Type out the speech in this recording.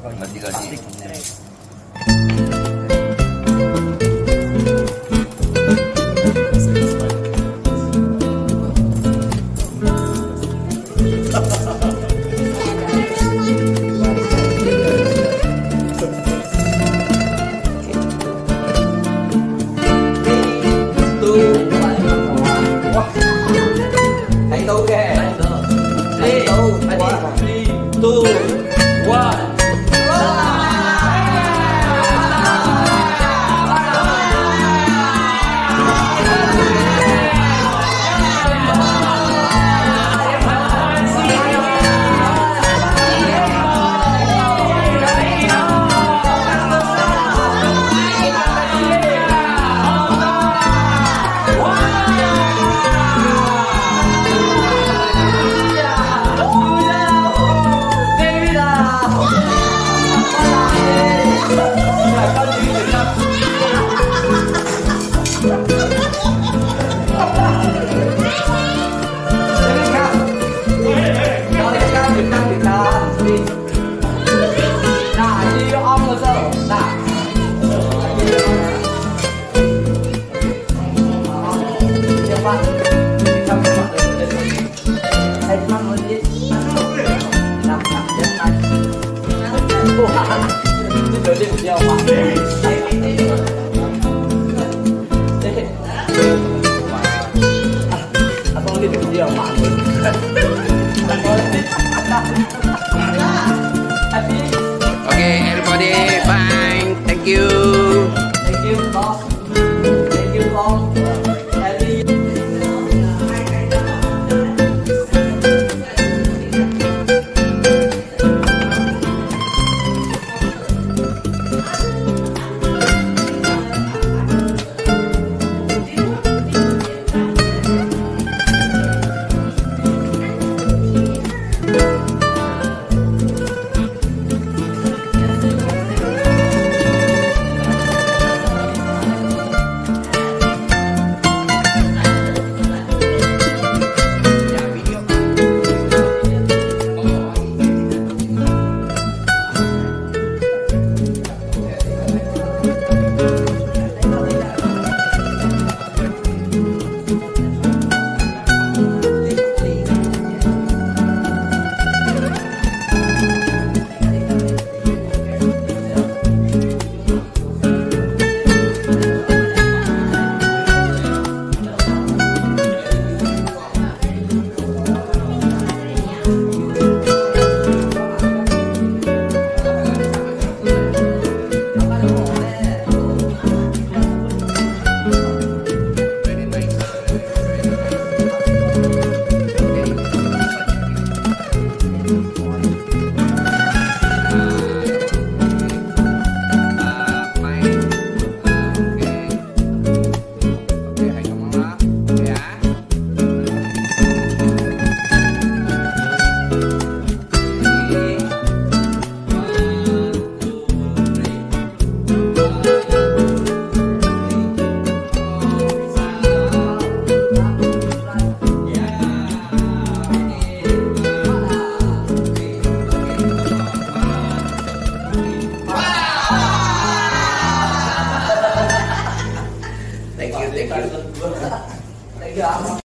感谢感谢 Oke, okay, everybody, fine. Thank you. Legal.